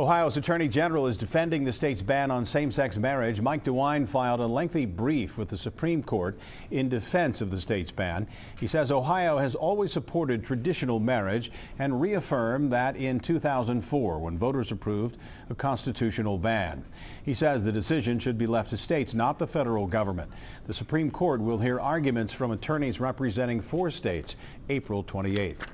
Ohio's Attorney General is defending the state's ban on same-sex marriage. Mike DeWine filed a lengthy brief with the Supreme Court in defense of the state's ban. He says Ohio has always supported traditional marriage and reaffirmed that in 2004 when voters approved a constitutional ban. He says the decision should be left to states, not the federal government. The Supreme Court will hear arguments from attorneys representing four states April 28th.